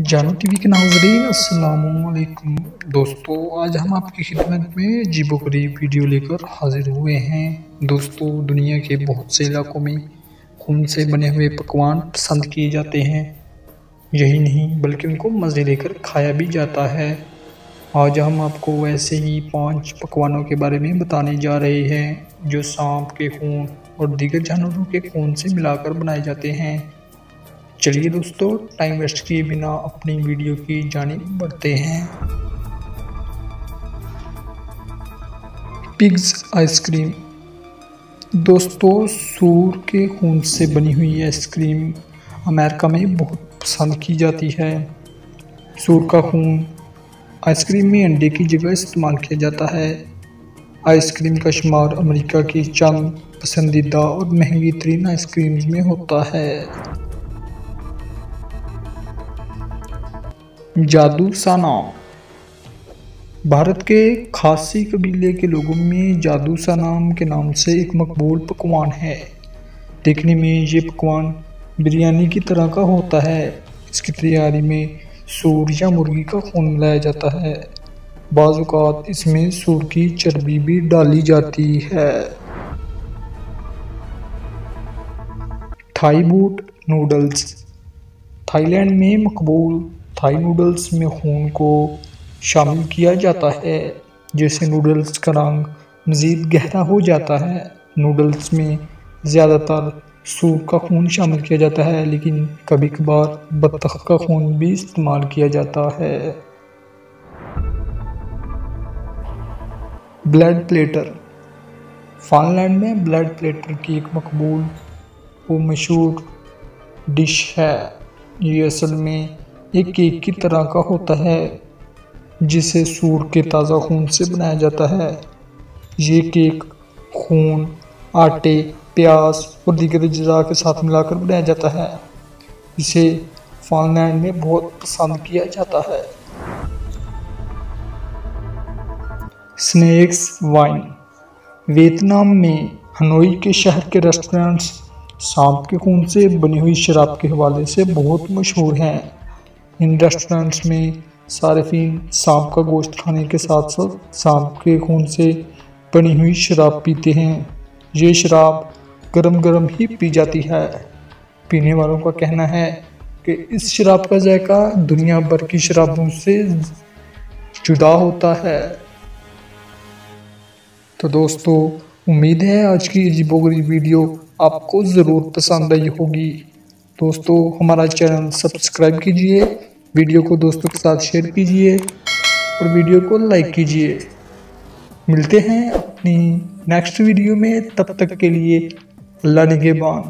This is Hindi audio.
जानो टीवी के नाजरीन असलकुम दोस्तों, आज हम आपकी खिदमत में जीबो गरीब वीडियो लेकर हाजिर हुए हैं। दोस्तों, दुनिया के बहुत से इलाकों में खून से बने हुए पकवान पसंद किए जाते हैं। यही नहीं, बल्कि उनको मज़े लेकर खाया भी जाता है। आज हम आपको वैसे ही पाँच पकवानों के बारे में बताने जा रहे हैं, जो सांप के खून और दीगर जानवरों के खून से मिलाकर बनाए जाते हैं। चलिए दोस्तों टाइम वेस्ट किए बिना अपनी वीडियो की जानी बढ़ते हैं। पिग्स आइसक्रीम दोस्तों, सूर के खून से बनी हुई आइसक्रीम अमेरिका में बहुत पसंद की जाती है। सूर का खून आइसक्रीम में अंडे की जगह इस्तेमाल किया जाता है। आइसक्रीम का शुमार अमेरिका की चंद पसंदीदा और महँगी तरीन आइसक्रीम में होता है। जादू साना भारत के खासी कबीले के लोगों में जादू सा नाम के नाम से एक मकबूल पकवान है। देखने में ये पकवान बिरयानी की तरह का होता है। इसकी तैयारी में सूर या मुर्गी का खून मिलाया जाता है। बाज़ात इसमें सूर की चर्बी भी डाली जाती है। Thai boot noodles. थाईलैंड में मकबूल थाई नूडल्स में खून को शामिल किया जाता है, जैसे नूडल्स का रंग मज़ीद गहरा हो जाता है। नूडल्स में ज़्यादातर सूर का खून शामिल किया जाता है, लेकिन कभी कभार बत्तख का खून भी इस्तेमाल किया जाता है। Blood platter. फानलैंड में ब्लड प्लेटर की एक मकबूल व मशहूर डिश है। ये असल में एक केक की तरह का होता है, जिसे सूर के ताज़ा खून से बनाया जाता है। ये केक, खून, आटे, प्याज और दीगर अज्जा के साथ मिलाकर बनाया जाता है। इसे फानलैंड में बहुत पसंद किया जाता है। Snacks, wine. वियतनाम में हनोई के शहर के रेस्टोरेंट्स सांप के खून से बनी हुई शराब के हवाले से बहुत मशहूर हैं। इन रेस्टोरेंट्स में सार्फिन, सांप का गोश्त खाने के साथ साथ सांप के खून से बनी हुई शराब पीते हैं। ये शराब गरम गरम ही पी जाती है। पीने वालों का कहना है कि इस शराब का जायका दुनिया भर की शराबों से जुदा होता है। तो दोस्तों, उम्मीद है आज की अजीबोगरी वीडियो आपको ज़रूर पसंद आई होगी। दोस्तों, हमारा चैनल सब्सक्राइब कीजिए, वीडियो को दोस्तों के साथ शेयर कीजिए और वीडियो को लाइक कीजिए। मिलते हैं अपनी नेक्स्ट वीडियो में, तब तक के लिए अल्लाह निगेबान